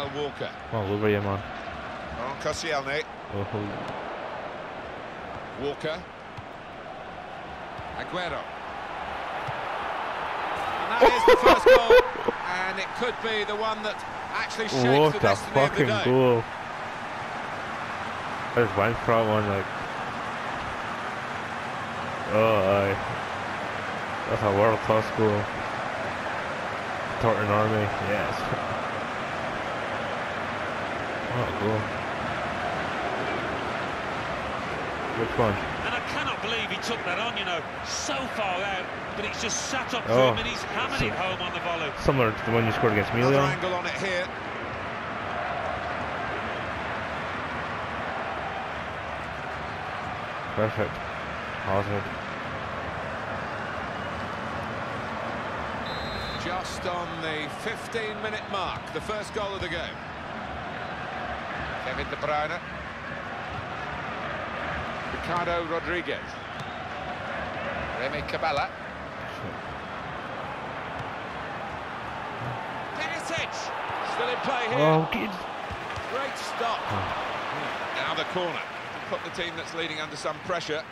Kyle Walker. On, Wilbur, yeah, man. On Koscielny. Oh, oh, Walker. Aguero. And that is the first goal, and it could be the one that actually shakes what the destiny of the fucking day. goal. I just went for that one, like. Oh, aye. That's a world class goal. Thornton Army, yes. What a. Which one? And I cannot believe he took that on, you know, so far out, but it's just sat up to Oh. him and he's hammered it home on the volley. Similar to the one you scored against Another Milan. angle on it here. Perfect. Hazard. Just on the 15-minute mark, the first goal of the game. Kevin De Bruyne. Ricardo Rodriguez. Remy Cabella. Perisic. Still in play here. Oh, good. Great stop. Oh. Now the corner. Put the team that's leading under some pressure.